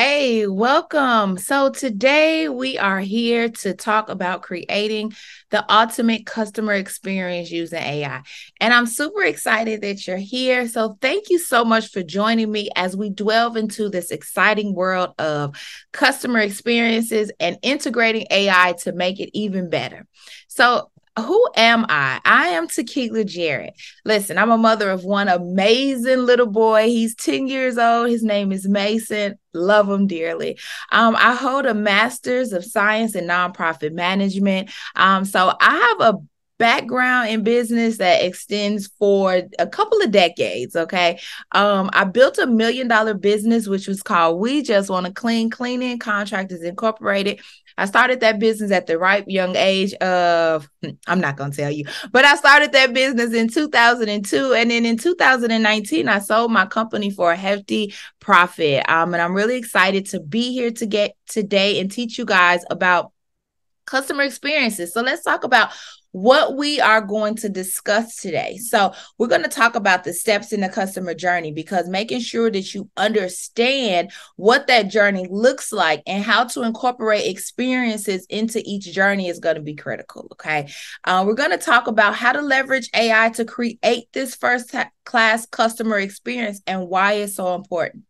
Hey, welcome. So, today we are here to talk about creating the ultimate customer experience using AI. And I'm super excited that you're here. So, thank you so much for joining me as we delve into this exciting world of customer experiences and integrating AI to make it even better. So, who am I? I am Tequila Jarrett. Listen, I'm a mother of one amazing little boy. He's 10 years old. His name is Mason. Love him dearly. Um, I hold a master's of science in nonprofit management. Um, so I have a background in business that extends for a couple of decades. Okay. Um, I built a million dollar business, which was called We Just Want to Clean Cleaning Contractors Incorporated. I started that business at the ripe young age of, hmm, I'm not going to tell you, but I started that business in 2002. And then in 2019, I sold my company for a hefty profit. Um, and I'm really excited to be here to get today and teach you guys about customer experiences. So let's talk about what we are going to discuss today. So, we're going to talk about the steps in the customer journey because making sure that you understand what that journey looks like and how to incorporate experiences into each journey is going to be critical. Okay. Uh, we're going to talk about how to leverage AI to create this first class customer experience and why it's so important.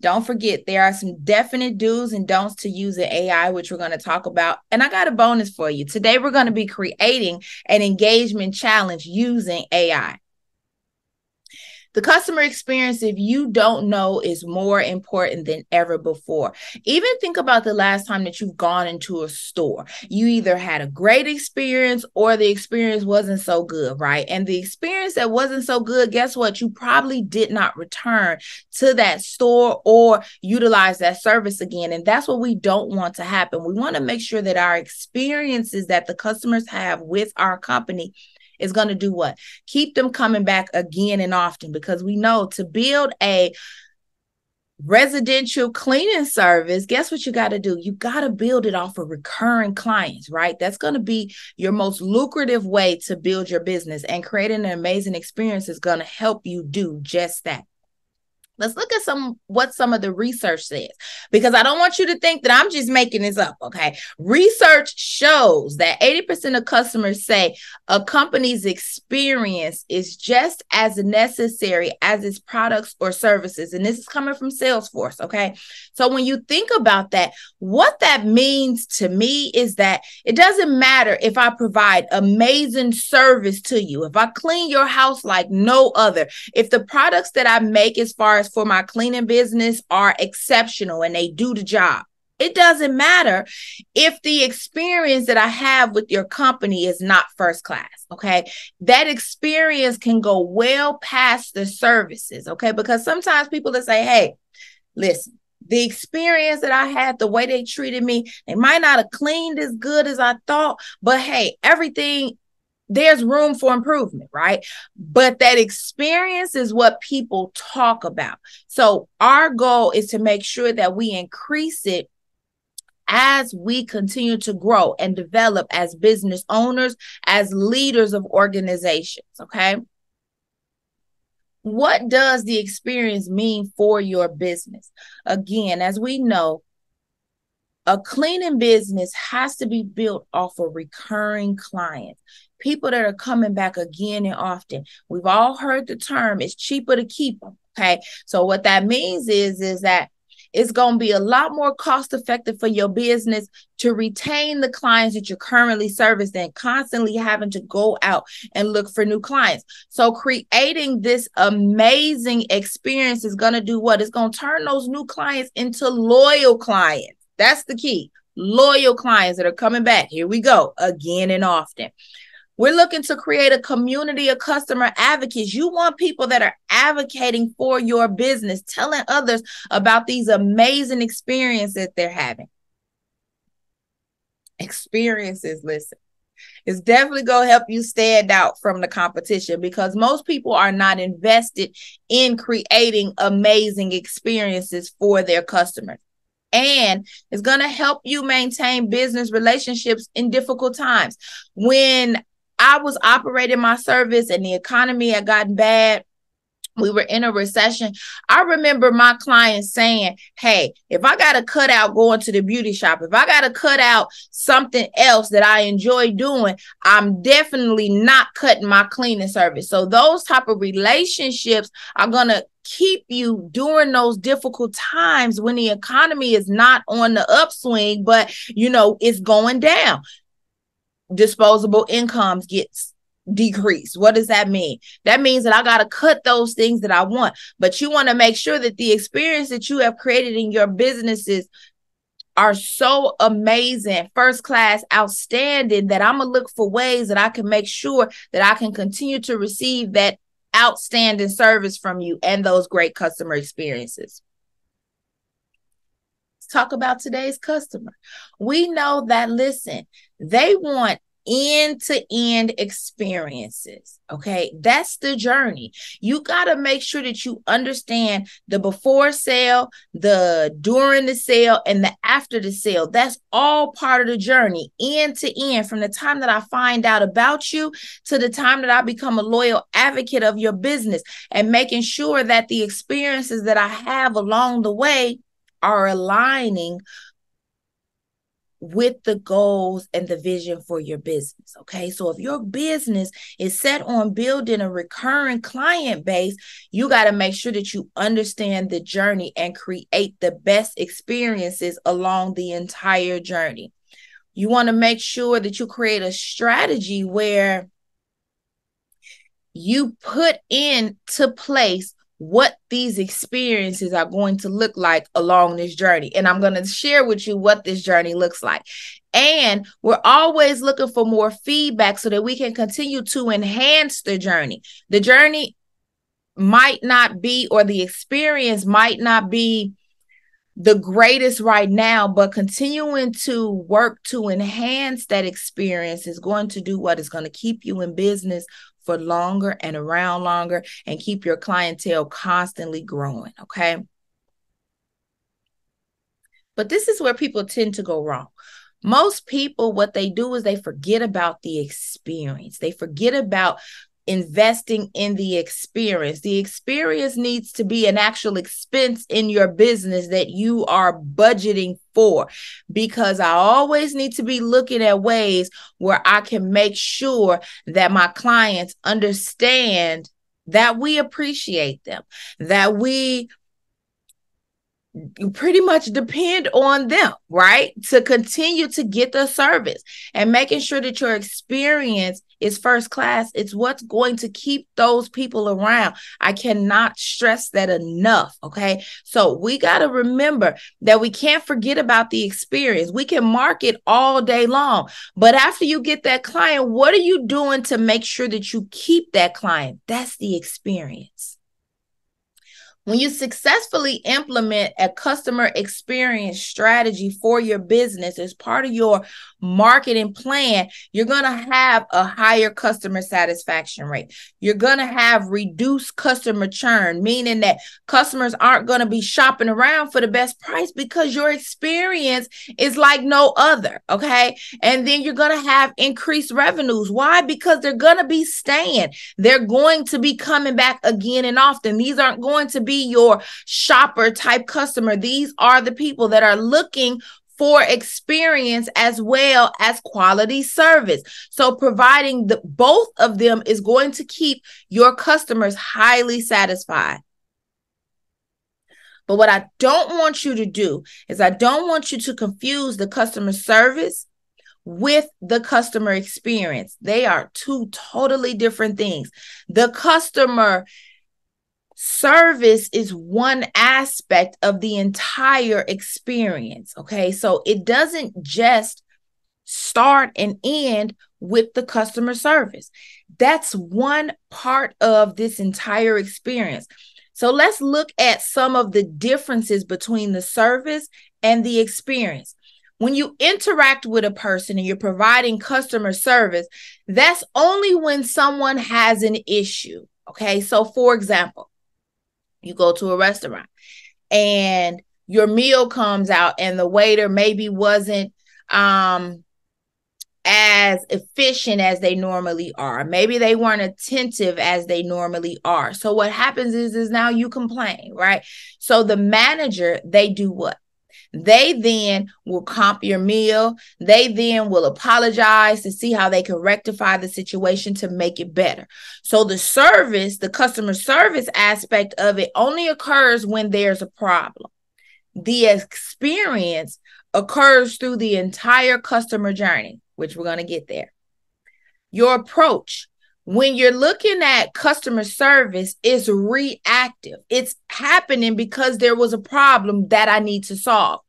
Don't forget, there are some definite do's and don'ts to using AI, which we're going to talk about. And I got a bonus for you. Today, we're going to be creating an engagement challenge using AI. The customer experience, if you don't know, is more important than ever before. Even think about the last time that you've gone into a store. You either had a great experience or the experience wasn't so good, right? And the experience that wasn't so good, guess what? You probably did not return to that store or utilize that service again. And that's what we don't want to happen. We want to make sure that our experiences that the customers have with our company is going to do what? Keep them coming back again and often because we know to build a residential cleaning service, guess what you got to do? You got to build it off of recurring clients, right? That's going to be your most lucrative way to build your business and creating an amazing experience is going to help you do just that. Let's look at some what some of the research says because I don't want you to think that I'm just making this up, okay? Research shows that 80% of customers say a company's experience is just as necessary as its products or services and this is coming from Salesforce, okay? So when you think about that, what that means to me is that it doesn't matter if I provide amazing service to you, if I clean your house like no other, if the products that I make as far as for my cleaning business are exceptional and they do the job. It doesn't matter if the experience that I have with your company is not first class. Okay. That experience can go well past the services. Okay. Because sometimes people that say, hey, listen, the experience that I had, the way they treated me, they might not have cleaned as good as I thought, but hey, everything there's room for improvement, right? But that experience is what people talk about. So our goal is to make sure that we increase it as we continue to grow and develop as business owners, as leaders of organizations, okay? What does the experience mean for your business? Again, as we know, a cleaning business has to be built off of recurring clients people that are coming back again and often. We've all heard the term, it's cheaper to keep them. Okay. So what that means is, is that it's going to be a lot more cost effective for your business to retain the clients that you're currently servicing constantly having to go out and look for new clients. So creating this amazing experience is going to do what? It's going to turn those new clients into loyal clients. That's the key. Loyal clients that are coming back. Here we go again and often. We're looking to create a community of customer advocates. You want people that are advocating for your business, telling others about these amazing experiences that they're having. Experiences, listen. It's definitely going to help you stand out from the competition because most people are not invested in creating amazing experiences for their customers and it's going to help you maintain business relationships in difficult times. When I was operating my service and the economy had gotten bad. we were in a recession. I remember my clients saying, Hey, if I got to cut out going to the beauty shop, if I got to cut out something else that I enjoy doing, I'm definitely not cutting my cleaning service. So, those type of relationships are going to keep you during those difficult times when the economy is not on the upswing, but you know, it's going down. Disposable incomes gets decrease. What does that mean? That means that I got to cut those things that I want. But you want to make sure that the experience that you have created in your businesses are so amazing, first class, outstanding that I'm going to look for ways that I can make sure that I can continue to receive that outstanding service from you and those great customer experiences. Talk about today's customer. We know that, listen, they want end to end experiences. Okay. That's the journey. You got to make sure that you understand the before sale, the during the sale, and the after the sale. That's all part of the journey, end to end, from the time that I find out about you to the time that I become a loyal advocate of your business and making sure that the experiences that I have along the way are aligning with the goals and the vision for your business. Okay. So if your business is set on building a recurring client base, you got to make sure that you understand the journey and create the best experiences along the entire journey. You want to make sure that you create a strategy where you put into place what these experiences are going to look like along this journey. And I'm going to share with you what this journey looks like. And we're always looking for more feedback so that we can continue to enhance the journey. The journey might not be, or the experience might not be the greatest right now, but continuing to work to enhance that experience is going to do what is going to keep you in business for longer and around longer and keep your clientele constantly growing. Okay. But this is where people tend to go wrong. Most people, what they do is they forget about the experience. They forget about investing in the experience. The experience needs to be an actual expense in your business that you are budgeting for because I always need to be looking at ways where I can make sure that my clients understand that we appreciate them, that we pretty much depend on them, right? To continue to get the service and making sure that your experience is first class. It's what's going to keep those people around. I cannot stress that enough. Okay. So we got to remember that we can't forget about the experience. We can market all day long, but after you get that client, what are you doing to make sure that you keep that client? That's the experience. When you successfully implement a customer experience strategy for your business as part of your marketing plan, you're going to have a higher customer satisfaction rate. You're going to have reduced customer churn, meaning that customers aren't going to be shopping around for the best price because your experience is like no other. Okay. And then you're going to have increased revenues. Why? Because they're going to be staying, they're going to be coming back again and often. These aren't going to be your shopper type customer. These are the people that are looking for experience as well as quality service. So providing the both of them is going to keep your customers highly satisfied. But what I don't want you to do is I don't want you to confuse the customer service with the customer experience. They are two totally different things. The customer service is one aspect of the entire experience. Okay. So it doesn't just start and end with the customer service. That's one part of this entire experience. So let's look at some of the differences between the service and the experience. When you interact with a person and you're providing customer service, that's only when someone has an issue. Okay. So, for example, you go to a restaurant and your meal comes out and the waiter maybe wasn't um as efficient as they normally are. Maybe they weren't attentive as they normally are. So what happens is is now you complain, right? So the manager, they do what? They then will comp your meal. They then will apologize to see how they can rectify the situation to make it better. So the service, the customer service aspect of it only occurs when there's a problem. The experience occurs through the entire customer journey, which we're going to get there. Your approach, when you're looking at customer service it's reactive. It's happening because there was a problem that i need to solve.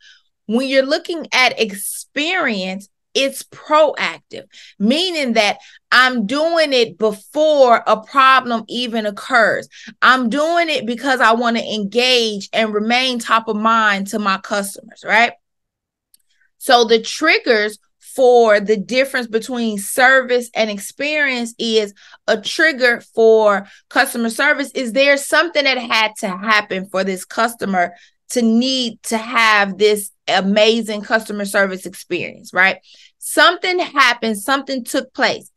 When you're looking at experience it's proactive meaning that i'm doing it before a problem even occurs. I'm doing it because i want to engage and remain top of mind to my customers right? So the triggers for the difference between service and experience is a trigger for customer service. Is there something that had to happen for this customer to need to have this amazing customer service experience right? Something happened something took place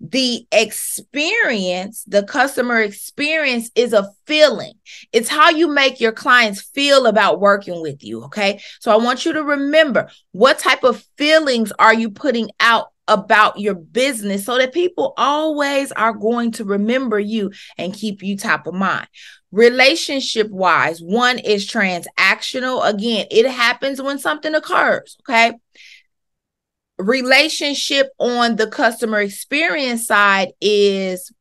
the experience, the customer experience is a feeling. It's how you make your clients feel about working with you. Okay. So I want you to remember what type of feelings are you putting out about your business so that people always are going to remember you and keep you top of mind. Relationship wise, one is transactional. Again, it happens when something occurs. Okay relationship on the customer experience side is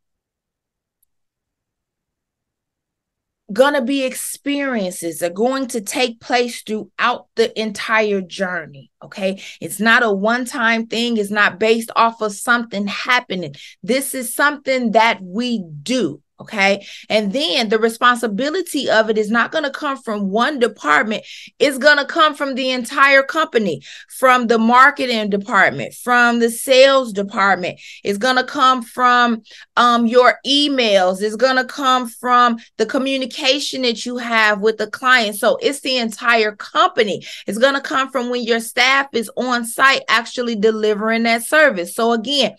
going to be experiences are going to take place throughout the entire journey okay? It's not a one time thing. It's not based off of something happening. This is something that we do Okay. And then the responsibility of it is not going to come from one department. It's going to come from the entire company, from the marketing department, from the sales department. It's going to come from um, your emails. It's going to come from the communication that you have with the client. So it's the entire company. It's going to come from when your staff is on site actually delivering that service. So again,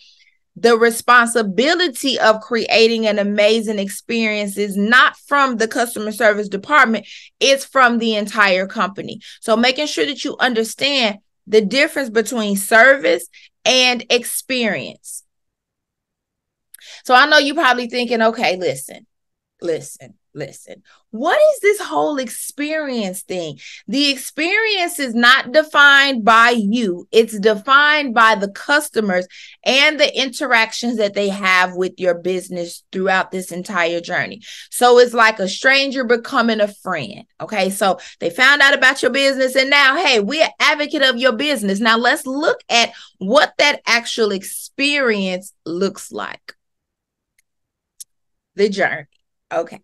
the responsibility of creating an amazing experience is not from the customer service department, it's from the entire company. So, making sure that you understand the difference between service and experience. So, I know you're probably thinking, okay, listen, listen listen, what is this whole experience thing? The experience is not defined by you, it's defined by the customers and the interactions that they have with your business throughout this entire journey. So it's like a stranger becoming a friend. Okay. So they found out about your business, and now, hey, we're advocate of your business. Now let's look at what that actual experience looks like. The journey. Okay.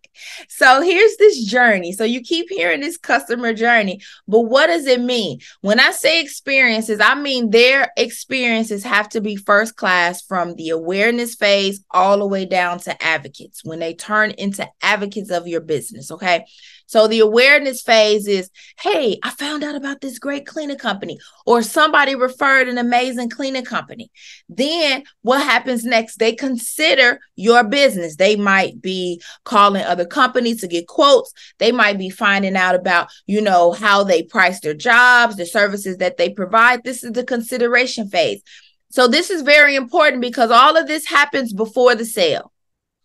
So here's this journey. So you keep hearing this customer journey, but what does it mean? When I say experiences, I mean their experiences have to be first class from the awareness phase all the way down to advocates when they turn into advocates of your business. Okay. So the awareness phase is, hey, I found out about this great cleaning company, or somebody referred an amazing cleaning company. Then what happens next? They consider your business. They might be calling other companies to get quotes. They might be finding out about, you know, how they price their jobs, the services that they provide. This is the consideration phase. So this is very important because all of this happens before the sale.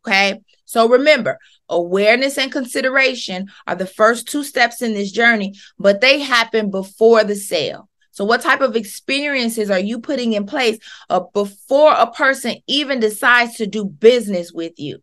Okay. So remember, awareness and consideration are the first two steps in this journey, but they happen before the sale. So, what type of experiences are you putting in place uh, before a person even decides to do business with you?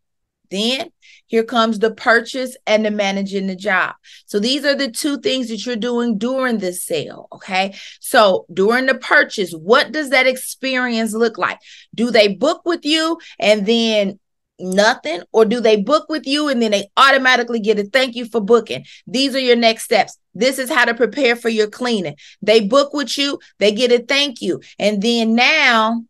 Then here comes the purchase and the managing the job. So these are the two things that you're doing during this sale. Okay. So during the purchase, what does that experience look like? Do they book with you and then nothing or do they book with you and then they automatically get a thank you for booking these are your next steps this is how to prepare for your cleaning they book with you they get a thank you and then now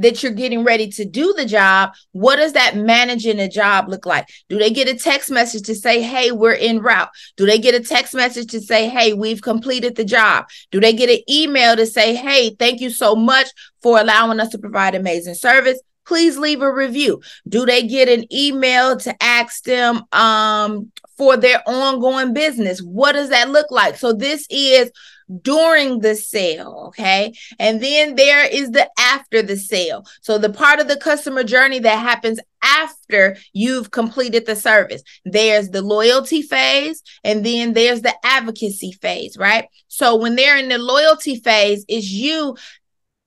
that you're getting ready to do the job, what does that managing a job look like? Do they get a text message to say, hey, we're in route? Do they get a text message to say, hey, we've completed the job? Do they get an email to say, hey, thank you so much for allowing us to provide amazing service? Please leave a review. Do they get an email to ask them um, for their ongoing business? What does that look like? So, this is during the sale. Okay. And then there is the after the sale. So the part of the customer journey that happens after you've completed the service. There's the loyalty phase and then there's the advocacy phase, right? So when they're in the loyalty phase, is you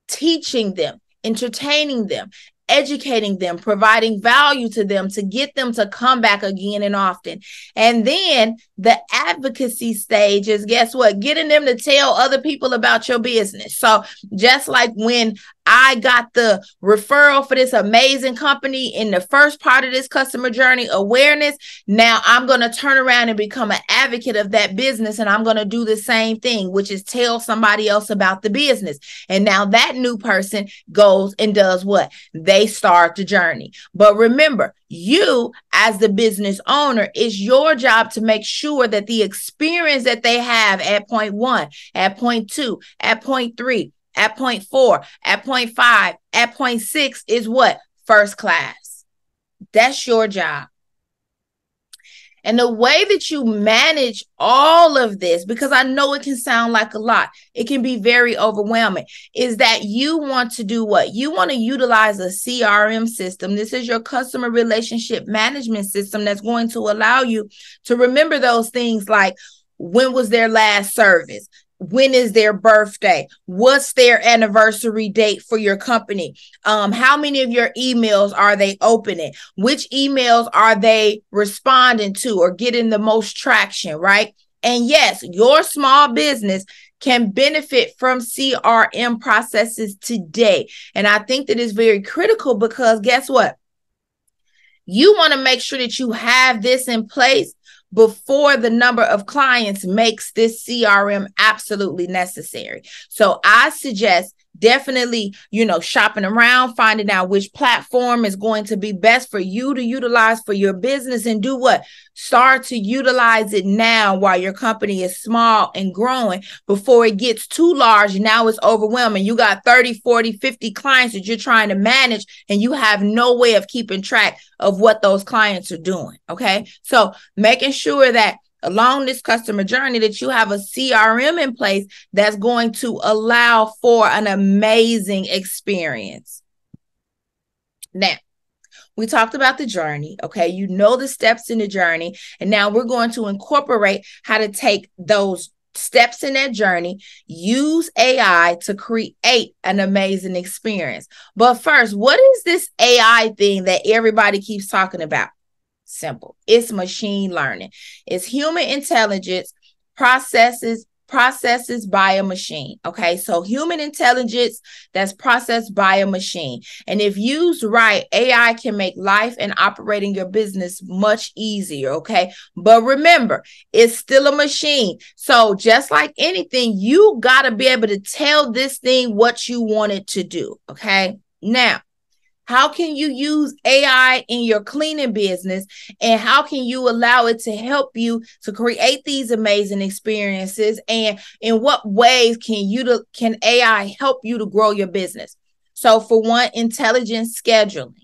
teaching them entertaining them, educating them, providing value to them to get them to come back again and often. And then the advocacy stage is guess what? Getting them to tell other people about your business. So just like when I got the referral for this amazing company in the first part of this customer journey awareness. Now I'm going to turn around and become an advocate of that business. And I'm going to do the same thing, which is tell somebody else about the business. And now that new person goes and does what? They start the journey. But remember, you as the business owner is your job to make sure that the experience that they have at point one at point two at point three at point four, at point five, at point six is what? First class. That's your job. And the way that you manage all of this, because I know it can sound like a lot, it can be very overwhelming, is that you want to do what? You want to utilize a CRM system. This is your customer relationship management system that's going to allow you to remember those things like when was their last service? When is their birthday? What's their anniversary date for your company? Um how many of your emails are they opening? Which emails are they responding to or getting the most traction right? And yes your small business can benefit from crm processes today. And i think that is very critical because guess what? You want to make sure that you have this in place before the number of clients makes this CRM absolutely necessary. So I suggest definitely, you know, shopping around, finding out which platform is going to be best for you to utilize for your business and do what? Start to utilize it now while your company is small and growing before it gets too large. Now it's overwhelming. You got 30, 40, 50 clients that you're trying to manage and you have no way of keeping track of what those clients are doing. Okay. So making sure that along this customer journey that you have a CRM in place that's going to allow for an amazing experience. Now, we talked about the journey. Okay. You know the steps in the journey. And now we're going to incorporate how to take those steps in that journey, use AI to create an amazing experience. But first, what is this AI thing that everybody keeps talking about? Simple. It's machine learning. It's human intelligence processes processes by a machine. Okay, so human intelligence that's processed by a machine. And if used right, AI can make life and operating your business much easier. Okay, but remember, it's still a machine. So just like anything, you got to be able to tell this thing what you want it to do. Okay, now how can you use AI in your cleaning business? And how can you allow it to help you to create these amazing experiences? And in what ways can you to, can AI help you to grow your business? So for one, intelligent scheduling,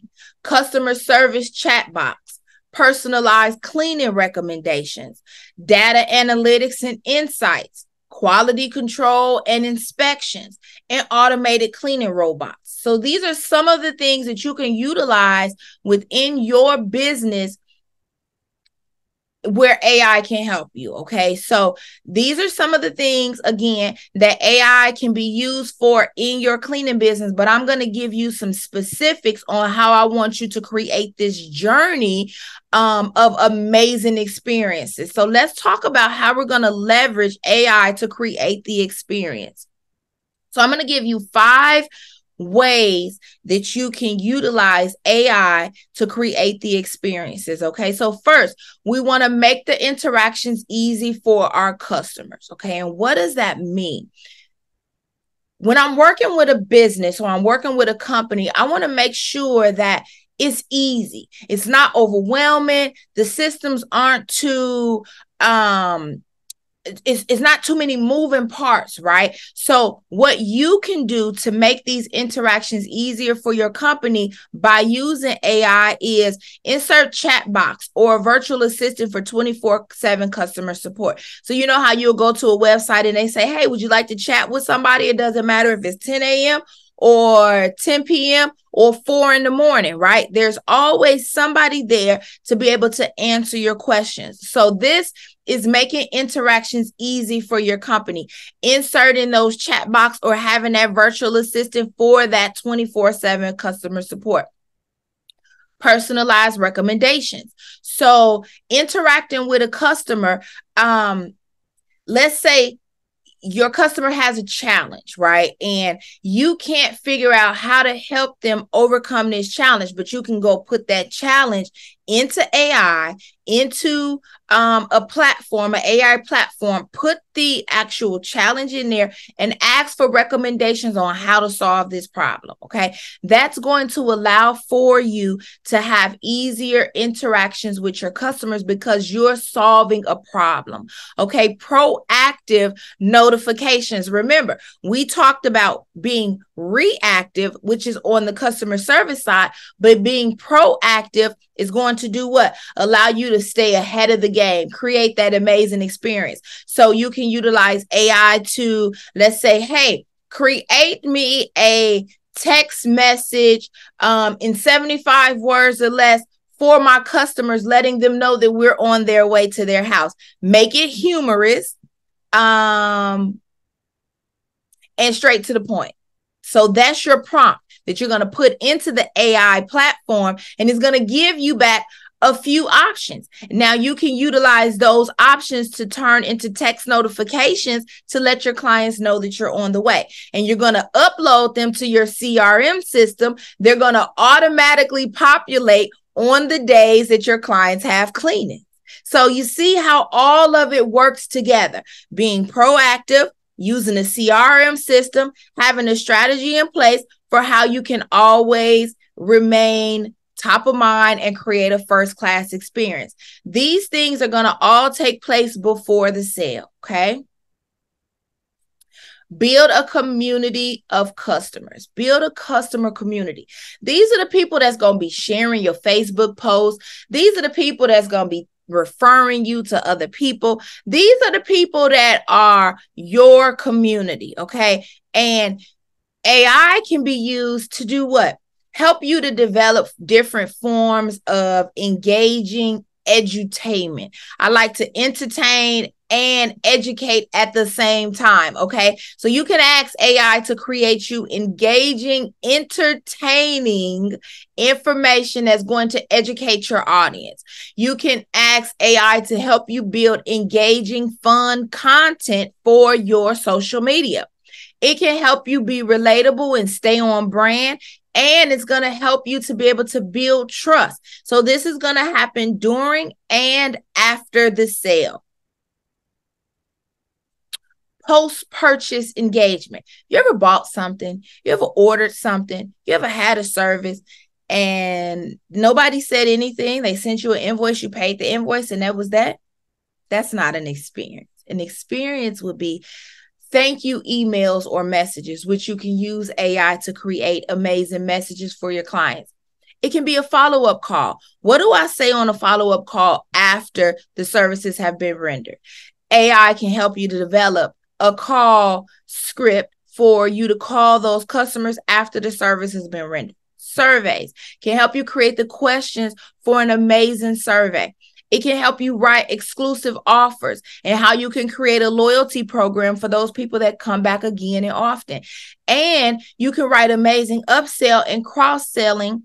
customer service chatbots, personalized cleaning recommendations, data analytics and insights, quality control and inspections, and automated cleaning robots. So these are some of the things that you can utilize within your business where AI can help you. Okay. So these are some of the things, again, that AI can be used for in your cleaning business. But I'm going to give you some specifics on how I want you to create this journey um, of amazing experiences. So let's talk about how we're going to leverage AI to create the experience. So I'm going to give you five ways that you can utilize AI to create the experiences. Okay. So, first, we want to make the interactions easy for our customers. Okay. And what does that mean? when I'm working with a business or I'm working with a company, I want to make sure that it's easy. It's not overwhelming. The systems aren't too um it's, it's not too many moving parts, right? So, what you can do to make these interactions easier for your company by using AI is insert chat box or a virtual assistant for 24 7 customer support. So, you know how you'll go to a website and they say, Hey, would you like to chat with somebody? It doesn't matter if it's 10 a.m or 10 p.m. or 4 in the morning, right? There's always somebody there to be able to answer your questions. So, this is making interactions easy for your company, inserting those chat box or having that virtual assistant for that 24 7 customer support personalized recommendations. So interacting with a customer, um, let's say your customer has a challenge, right? And you can't figure out how to help them overcome this challenge, but you can go put that challenge into AI, into um, a platform, an AI platform, put the actual challenge in there and ask for recommendations on how to solve this problem. Okay. That's going to allow for you to have easier interactions with your customers because you're solving a problem. Okay. Proactive notifications. Remember, we talked about being reactive, which is on the customer service side, but being proactive is going to do what? Allow you to stay ahead of the game, create that amazing experience. So you can utilize AI to, let's say, hey, create me a text message um, in 75 words or less for my customers, letting them know that we're on their way to their house. Make it humorous um, and straight to the point. So that's your prompt that you're going to put into the AI platform, and it's going to give you back a few options. Now you can utilize those options to turn into text notifications to let your clients know that you're on the way. And you're going to upload them to your CRM system. They're going to automatically populate on the days that your clients have cleaning. So you see how all of it works together, being proactive, using a CRM system, having a strategy in place for how you can always remain top of mind and create a first class experience. These things are going to all take place before the sale, okay? Build a community of customers. Build a customer community. These are the people that's going to be sharing your Facebook posts. These are the people that's going to be referring you to other people. These are the people that are your community, okay? And AI can be used to do what? Help you to develop different forms of engaging edutainment. I like to entertain and educate at the same time. Okay. So you can ask AI to create you engaging, entertaining information that's going to educate your audience. You can ask AI to help you build engaging, fun content for your social media. It can help you be relatable and stay on brand and it's going to help you to be able to build trust. So, this is going to happen during and after the sale post purchase engagement. You ever bought something? You ever ordered something? You ever had a service and nobody said anything? They sent you an invoice, you paid the invoice, and that was that? That's not an experience. An experience would be thank you emails or messages, which you can use AI to create amazing messages for your clients. It can be a follow up call. What do I say on a follow up call after the services have been rendered? AI can help you to develop a call script for you to call those customers after the service has been rendered. Surveys can help you create the questions for an amazing survey. It can help you write exclusive offers and how you can create a loyalty program for those people that come back again and often. And you can write amazing upsell and cross selling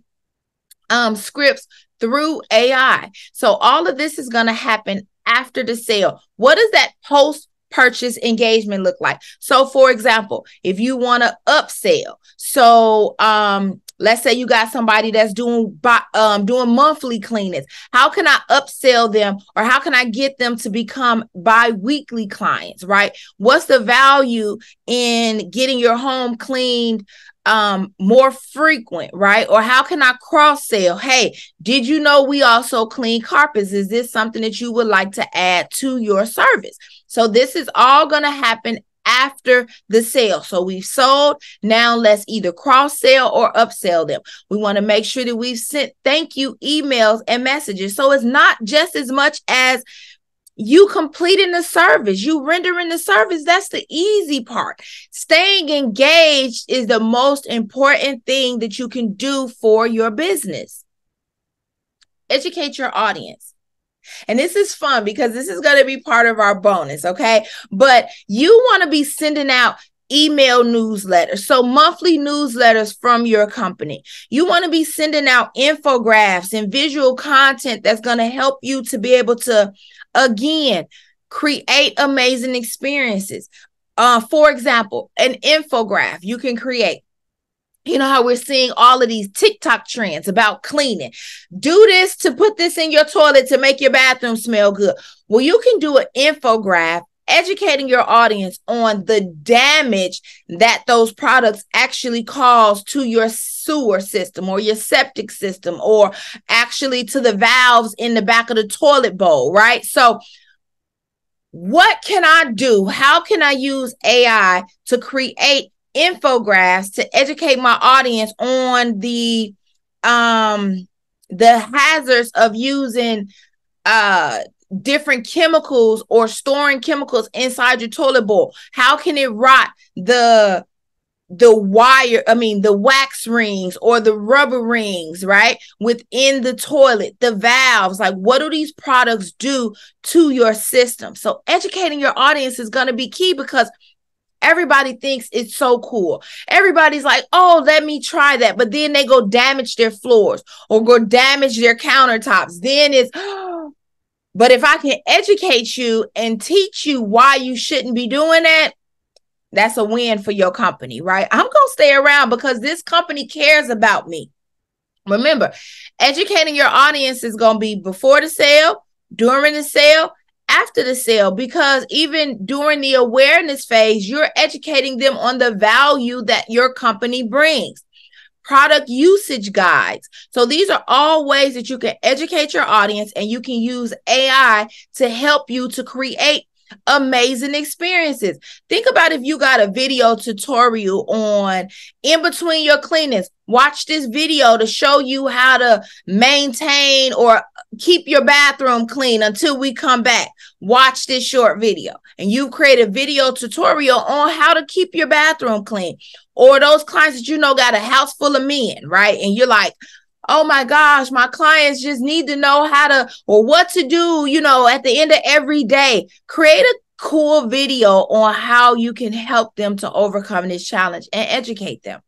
um, scripts through AI. So all of this is going to happen after the sale. What does that post purchase engagement look like? So, for example, if you want to upsell, so um, let's say you got somebody that's doing um doing monthly cleanings. How can i upsell them or how can i get them to become bi-weekly clients right? What's the value in getting your home cleaned um more frequent right? Or how can i cross sell hey did you know we also clean carpets? Is this something that you would like to add to your service so this is all going to happen after the sale. So we've sold. Now let's either cross sell or upsell them. We want to make sure that we've sent thank you emails and messages. So it's not just as much as you completing the service, you rendering the service. That's the easy part. Staying engaged is the most important thing that you can do for your business. Educate your audience. And this is fun because this is going to be part of our bonus, okay? But you want to be sending out email newsletters. So monthly newsletters from your company. You want to be sending out infographics and visual content that's going to help you to be able to again create amazing experiences. Uh, for example, an infographic you can create you know how we're seeing all of these TikTok trends about cleaning. Do this to put this in your toilet to make your bathroom smell good. Well, you can do an infographic educating your audience on the damage that those products actually cause to your sewer system or your septic system or actually to the valves in the back of the toilet bowl, right? So what can I do? How can I use AI to create infographics to educate my audience on the um the hazards of using uh different chemicals or storing chemicals inside your toilet bowl. How can it rot the the wire i mean the wax rings or the rubber rings right within the toilet the valves? Like what do these products do to your system? So educating your audience is going to be key because Everybody thinks it's so cool. Everybody's like, oh, let me try that. But then they go damage their floors or go damage their countertops. Then it's, but if I can educate you and teach you why you shouldn't be doing that, that's a win for your company, right? I'm going to stay around because this company cares about me. Remember, educating your audience is going to be before the sale, during the sale, after the sale because even during the awareness phase, you're educating them on the value that your company brings. Product usage guides. So, these are all ways that you can educate your audience and you can use AI to help you to create amazing experiences. Think about if you got a video tutorial on in between your cleanings. Watch this video to show you how to maintain or keep your bathroom clean until we come back. Watch this short video and you create a video tutorial on how to keep your bathroom clean. Or those clients that you know got a house full of men, right? And you're like, oh my gosh, my clients just need to know how to or what to do, you know, at the end of every day. Create a cool video on how you can help them to overcome this challenge and educate them.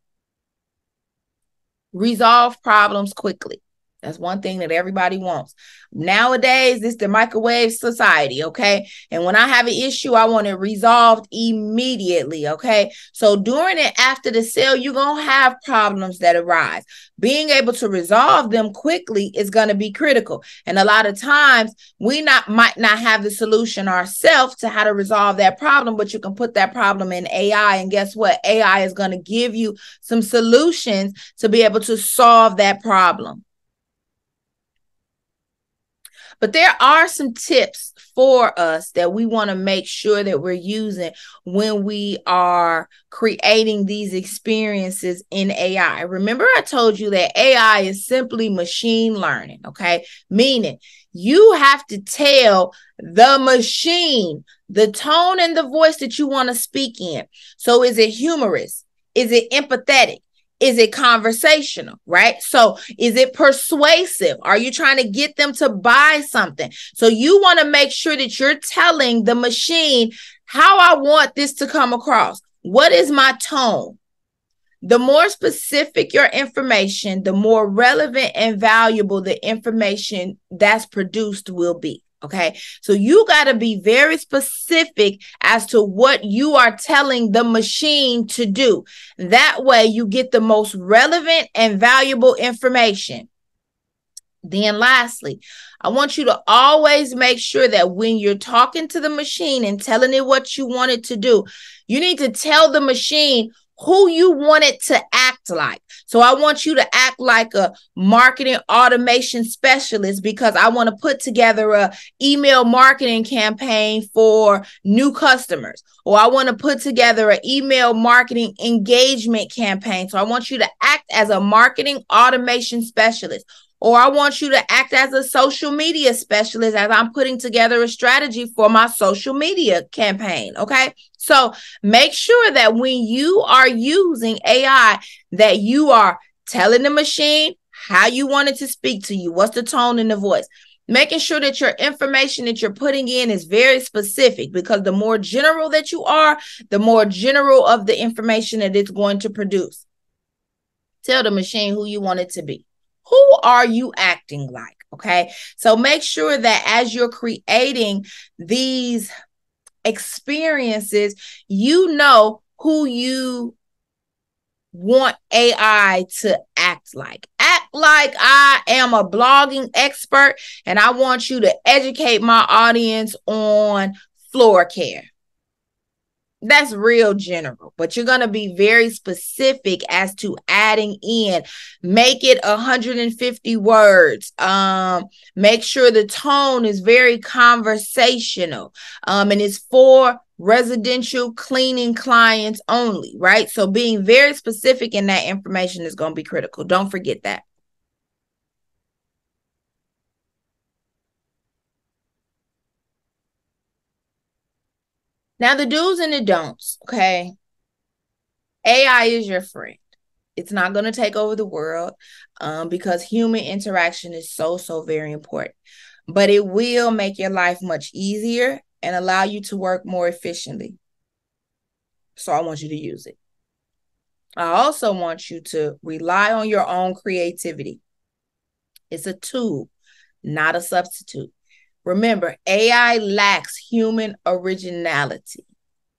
Resolve problems quickly. That's one thing that everybody wants. Nowadays, it's the microwave society, okay? And when I have an issue, I want it resolved immediately, okay? So during and after the sale, you're going to have problems that arise. Being able to resolve them quickly is going to be critical. And a lot of times, we not might not have the solution ourselves to how to resolve that problem, but you can put that problem in AI and guess what? AI is going to give you some solutions to be able to solve that problem. But there are some tips for us that we want to make sure that we're using when we are creating these experiences in AI. Remember, I told you that AI is simply machine learning, okay? Meaning you have to tell the machine the tone and the voice that you want to speak in. So, is it humorous? Is it empathetic? Is it conversational, right? So, is it persuasive? Are you trying to get them to buy something? So, you want to make sure that you're telling the machine how I want this to come across. What is my tone? The more specific your information, the more relevant and valuable the information that's produced will be. Okay. So you got to be very specific as to what you are telling the machine to do. That way you get the most relevant and valuable information. Then, lastly, I want you to always make sure that when you're talking to the machine and telling it what you want it to do, you need to tell the machine who you want it to act like. So I want you to act like a marketing automation specialist because I want to put together a email marketing campaign for new customers or I want to put together an email marketing engagement campaign. So I want you to act as a marketing automation specialist or I want you to act as a social media specialist as I'm putting together a strategy for my social media campaign. Okay. So make sure that when you are using AI, that you are telling the machine how you want it to speak to you, what's the tone in the voice. Making sure that your information that you're putting in is very specific because the more general that you are, the more general of the information that it's going to produce. Tell the machine who you want it to be who are you acting like? Okay. So make sure that as you're creating these experiences, you know who you want AI to act like. Act like I am a blogging expert and I want you to educate my audience on floor care that's real general but you're going to be very specific as to adding in. Make it 150 words. Um make sure the tone is very conversational. Um and it's for residential cleaning clients only right? So being very specific in that information is going to be critical. Don't forget that Now, the do's and the don'ts, okay? AI is your friend. It's not going to take over the world um, because human interaction is so, so very important. But it will make your life much easier and allow you to work more efficiently. So I want you to use it. I also want you to rely on your own creativity. It's a tool, not a substitute. Remember, AI lacks human originality.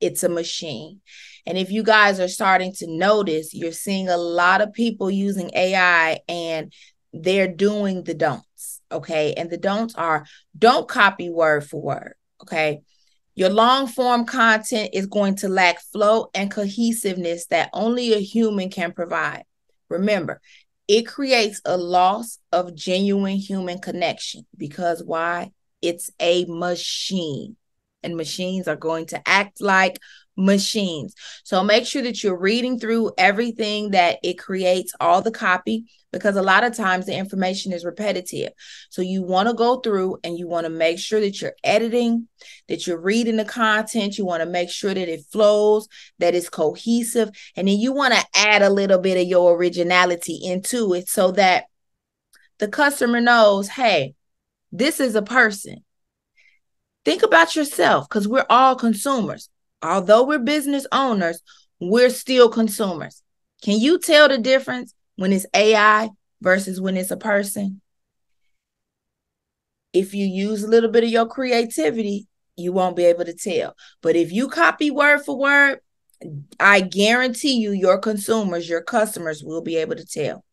It's a machine. And if you guys are starting to notice, you're seeing a lot of people using AI and they're doing the don'ts. Okay. And the don'ts are don't copy word for word. Okay. Your long form content is going to lack flow and cohesiveness that only a human can provide. Remember, it creates a loss of genuine human connection because why? It's a machine and machines are going to act like machines. So make sure that you're reading through everything that it creates, all the copy, because a lot of times the information is repetitive. So you want to go through and you want to make sure that you're editing, that you're reading the content. You want to make sure that it flows, that it's cohesive. And then you want to add a little bit of your originality into it so that the customer knows, hey, this is a person. Think about yourself because we're all consumers. Although we're business owners, we're still consumers. Can you tell the difference when it's AI versus when it's a person? If you use a little bit of your creativity, you won't be able to tell. But if you copy word for word, I guarantee you, your consumers, your customers will be able to tell.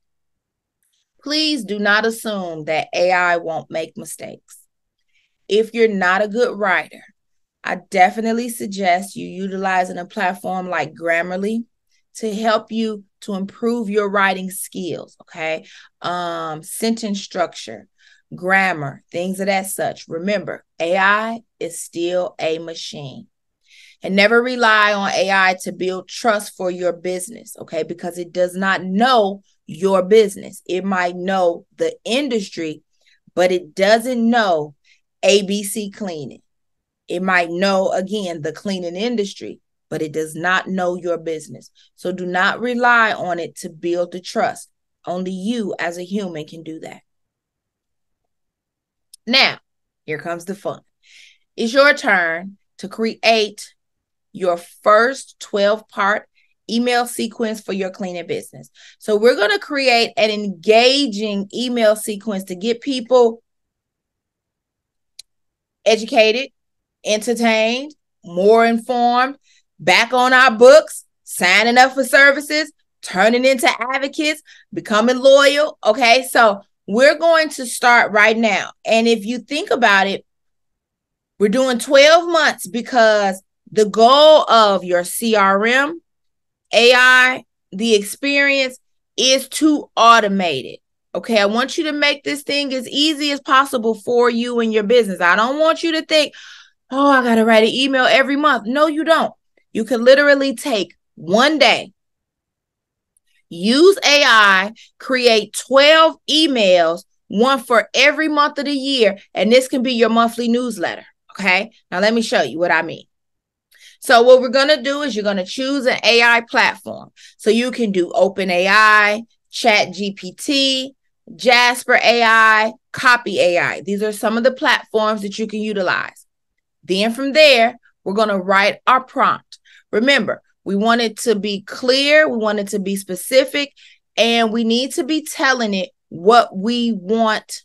Please do not assume that AI won't make mistakes. If you're not a good writer, I definitely suggest you utilizing a platform like Grammarly to help you to improve your writing skills, okay? Um, sentence structure, grammar, things of that such. Remember, AI is still a machine. And never rely on AI to build trust for your business, okay? Because it does not know your business. It might know the industry, but it doesn't know ABC cleaning. It might know, again, the cleaning industry, but it does not know your business. So do not rely on it to build the trust. Only you as a human can do that. Now, here comes the fun. It's your turn to create your first 12 part email sequence for your cleaning business. So we're going to create an engaging email sequence to get people educated, entertained, more informed, back on our books, signing up for services, turning into advocates, becoming loyal. Okay. So we're going to start right now. And if you think about it, we're doing 12 months because the goal of your CRM, AI, the experience is to automate it. Okay, I want you to make this thing as easy as possible for you and your business. I don't want you to think, oh, I got to write an email every month. No, you don't. You can literally take one day, use AI, create 12 emails, one for every month of the year, and this can be your monthly newsletter. Okay, now let me show you what I mean. So, what we're going to do is you're going to choose an AI platform. So, you can do OpenAI, ChatGPT, Jasper AI, Copy AI. These are some of the platforms that you can utilize. Then from there, we're going to write our prompt. Remember, we want it to be clear, we want it to be specific, and we need to be telling it what we want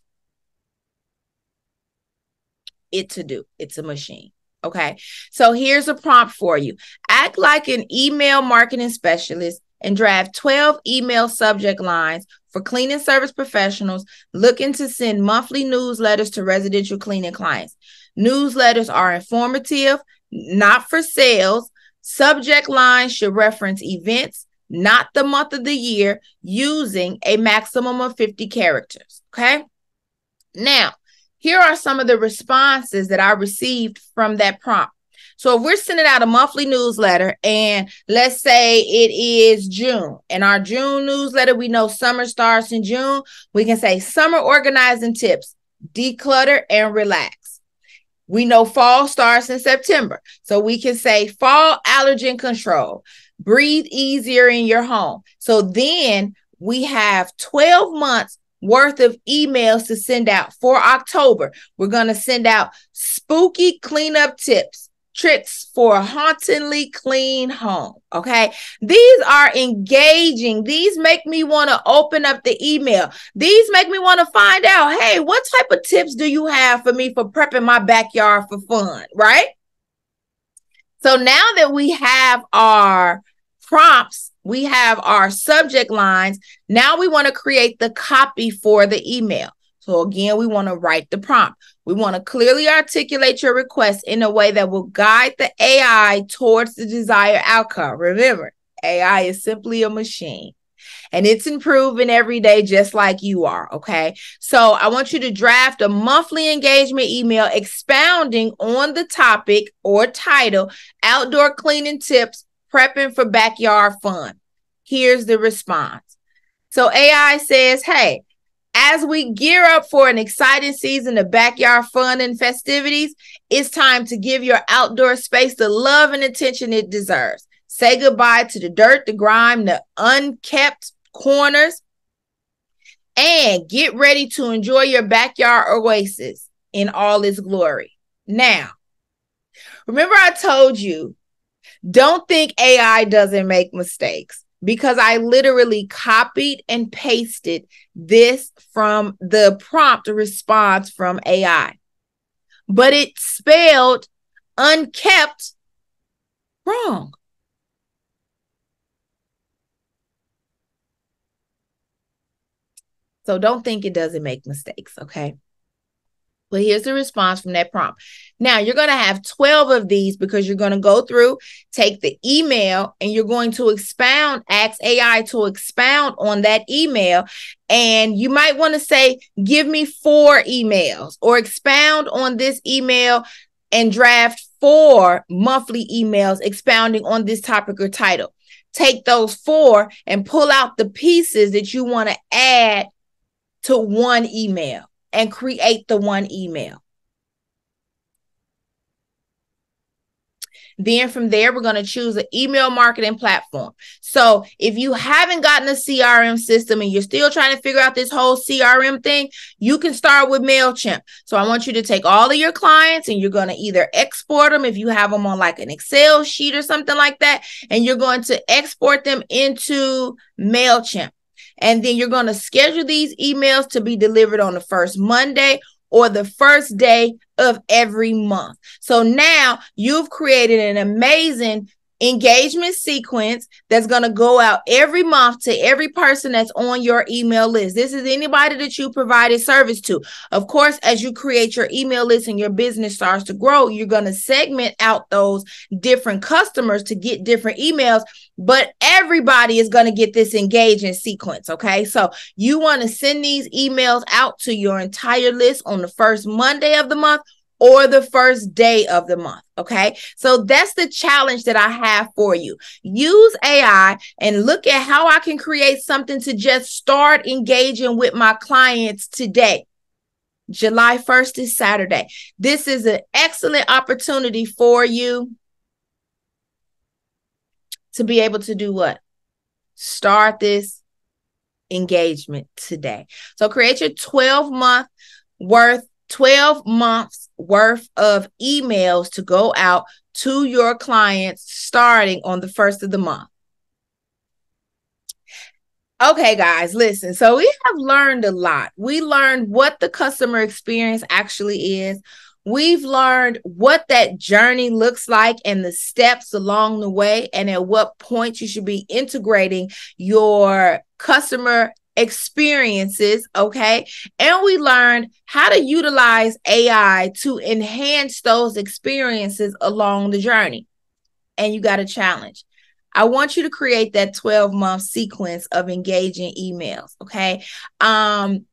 it to do. It's a machine. Okay. So here's a prompt for you act like an email marketing specialist and draft 12 email subject lines for cleaning service professionals looking to send monthly newsletters to residential cleaning clients. Newsletters are informative, not for sales. Subject lines should reference events, not the month of the year, using a maximum of 50 characters. Okay. Now, here are some of the responses that I received from that prompt. So if we're sending out a monthly newsletter and let's say it is June and our June newsletter, we know summer starts in June, we can say summer organizing tips, declutter and relax. We know fall starts in September. So we can say fall allergen control, breathe easier in your home. So then we have 12 months worth of emails to send out for October. We're going to send out spooky cleanup tips tricks for a hauntingly clean home. Okay. These are engaging. These make me want to open up the email. These make me want to find out hey, what type of tips do you have for me for prepping my backyard for fun? Right. So now that we have our prompts, we have our subject lines. Now we want to create the copy for the email. So again, we want to write the prompt. We want to clearly articulate your request in a way that will guide the AI towards the desired outcome. Remember, AI is simply a machine and it's improving every day just like you are okay so i want you to draft a monthly engagement email expounding on the topic or title outdoor cleaning tips prepping for backyard fun here's the response so ai says hey as we gear up for an exciting season of backyard fun and festivities, it's time to give your outdoor space the love and attention it deserves. Say goodbye to the dirt, the grime, the unkept corners, and get ready to enjoy your backyard oasis in all its glory. Now, remember I told you, don't think AI doesn't make mistakes because I literally copied and pasted this from the prompt response from AI. But it spelled unkept wrong. So don't think it doesn't make mistakes, okay? But here's the response from that prompt. Now you're going to have 12 of these because you're going to go through, take the email, and you're going to expound, ask AI to expound on that email. And you might want to say, give me four emails or expound on this email and draft four monthly emails expounding on this topic or title. Take those four and pull out the pieces that you want to add to one email and create the one email. Then from there, we're going to choose an email marketing platform. So if you haven't gotten a CRM system and you're still trying to figure out this whole CRM thing, you can start with MailChimp. So I want you to take all of your clients and you're going to either export them if you have them on like an Excel sheet or something like that, and you're going to export them into MailChimp. And then you're going to schedule these emails to be delivered on the first Monday or the first day of every month. So now you've created an amazing engagement sequence that's going to go out every month to every person that's on your email list. This is anybody that you provided service to. Of course, as you create your email list and your business starts to grow, you're going to segment out those different customers to get different emails, but everybody is going to get this engagement sequence. Okay. So you want to send these emails out to your entire list on the first Monday of the month or the first day of the month. Okay. So that's the challenge that I have for you. Use AI and look at how I can create something to just start engaging with my clients today. July 1st is Saturday. This is an excellent opportunity for you to be able to do what? Start this engagement today. So create your 12 month worth 12 months worth of emails to go out to your clients starting on the first of the month. Okay, guys, listen. So we have learned a lot. We learned what the customer experience actually is. We've learned what that journey looks like and the steps along the way, and at what point you should be integrating your customer experiences, okay? And we learned how to utilize AI to enhance those experiences along the journey. And you got a challenge. I want you to create that 12 month sequence of engaging emails, okay? Um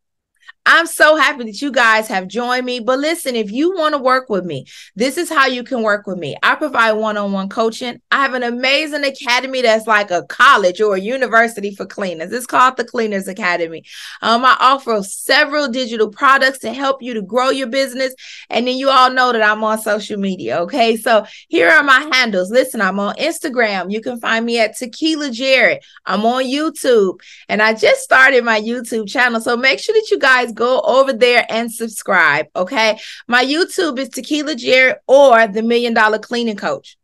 I'm so happy that you guys have joined me. But listen, if you want to work with me, this is how you can work with me. I provide one on one coaching. I have an amazing academy that's like a college or a university for cleaners. It's called the Cleaners Academy. Um, I offer several digital products to help you to grow your business. And then you all know that I'm on social media. Okay. So here are my handles. Listen, I'm on Instagram. You can find me at Tequila Jarrett. I'm on YouTube. And I just started my YouTube channel. So make sure that you guys go over there and subscribe. Okay. My YouTube is Tequila Jarrett or the Million Dollar Cleaning Coach.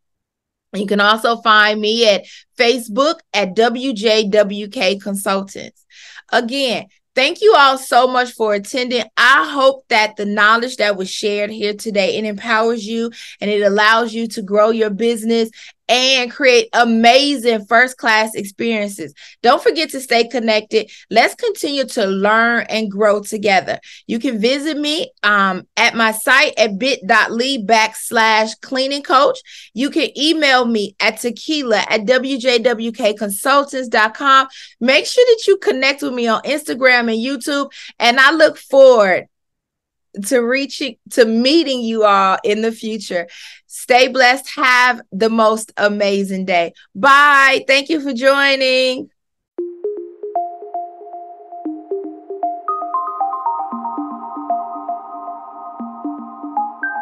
You can also find me at Facebook at WJWK Consultants. Again, Thank you all so much for attending. I hope that the knowledge that was shared here today it empowers you and it allows you to grow your business and create amazing first class experiences. Don't forget to stay connected. Let's continue to learn and grow together. You can visit me um, at my site at bit.ly backslash cleaning coach. You can email me at tequila at wjwkconsultants.com. Make sure that you connect with me on Instagram and YouTube. And I look forward to reaching to meeting you all in the future. Stay blessed. Have the most amazing day. Bye. Thank you for joining.